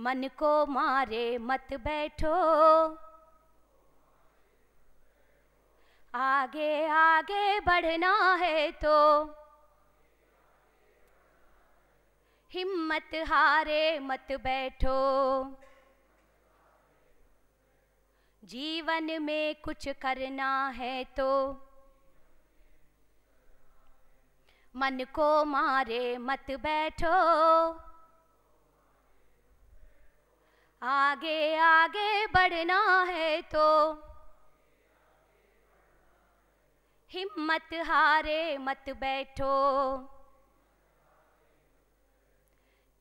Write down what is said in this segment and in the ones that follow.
मन को मारे मत बैठो। आगे आगे बढ़ना है तो। हिम्मत हारे मत बैठो। जीवन में कुछ करना है तो। मन को मारे मत बैठो। आगे आगे बढ़ना है तो। हिम्मत हारे मत बैठो।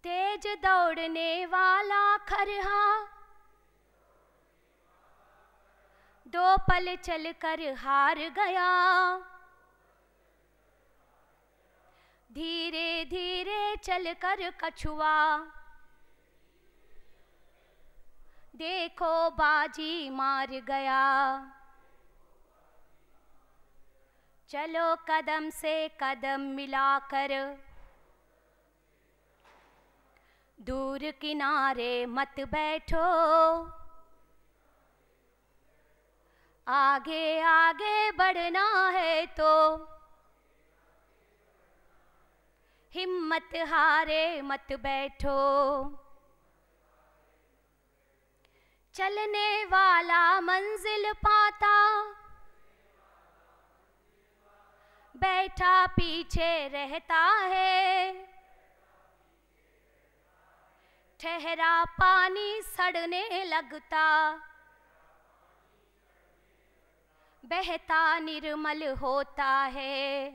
तेज दौड़ने वाला खरहा। दो पल चलकर हार गया। धीरे धीरे चलकर कछुआ। देखो बाजी मार गया। चलो कदम से कदम मिलाकर, दूर किनारे मत बैठो। आगे आगे बढ़ना है तो हिम्मत हारे मत बैठो। चलने वाला मंजिल पाता। बैठा पीछे रहता है। ठहरा पानी सड़ने लगता। बहता निर्मल होता है।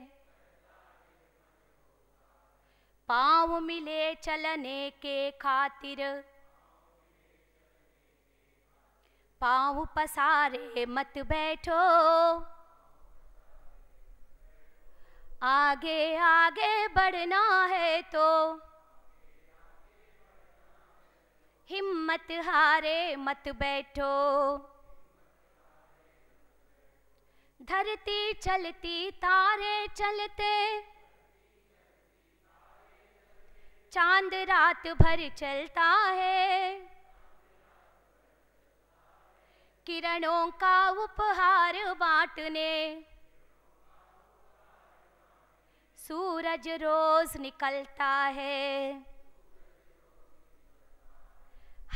पाँव मिले चलने के खातिर पाँव पसारे मत बैठो। आगे आगे बढ़ना है तो हिम्मत हारे मत बैठो। धरती चलती, तारे चलते। चाँद रात भर चलता है। किरणों का उपहार बांटने। सूरज रोज निकलता है।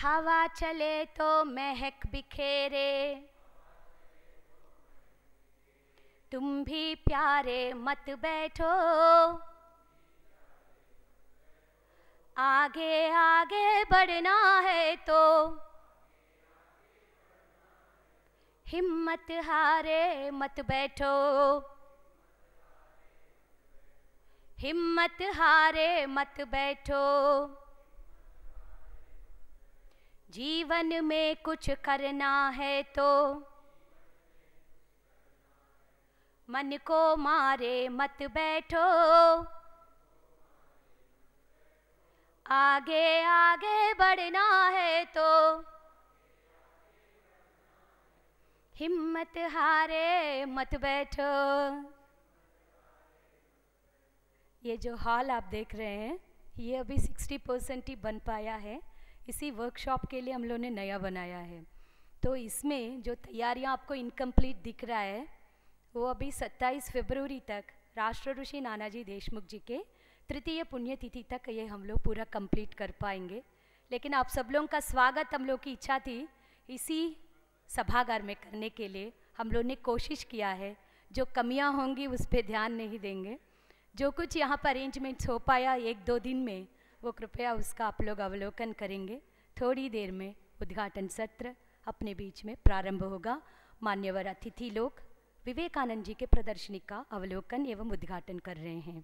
हवा चले तो महक बिखेरे। तुम भी प्यारे मत बैठो। आगे आगे बढ़ना है तो हिम्मत हारे, मत बैठो। हिम्मत हारे, मत बैठो। जीवन में कुछ करना है तो मन को मारे मत बैठो। आगे आगे बढ़ना है तो हिम्मत हारे मत बैठो। ये जो हॉल आप देख रहे हैं, ये अभी 60 परसेंट ही बन पाया है। इसी वर्कशॉप के लिए हम लोगों ने नया बनाया है। तो इसमें जो तैयारियाँ आपको इनकम्प्लीट दिख रहा है, वो अभी 27 फरवरी तक राष्ट्र ऋषि नानाजी देशमुख जी के तृतीय पुण्यतिथि तक ये हम लोग पूरा कंप्लीट कर पाएँगे। लेकिन आप सब लोगों का स्वागत हम लोग की इच्छा थी। इसी सभागार में करने के लिए हम लोग ने कोशिश किया है। जो कमियाँ होंगी उस पर ध्यान नहीं देंगे। जो कुछ यहाँ पर अरेंजमेंट्स हो पाया एक दो दिन में, वो कृपया उसका आप लोग अवलोकन करेंगे। थोड़ी देर में उद्घाटन सत्र अपने बीच में प्रारंभ होगा। मान्यवर अतिथि लोग विवेकानंद जी के प्रदर्शनी का अवलोकन एवं उद्घाटन कर रहे हैं।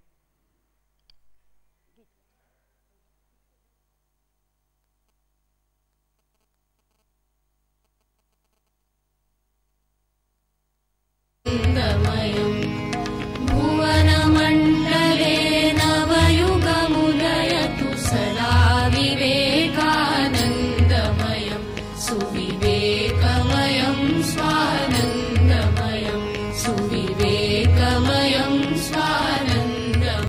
the light.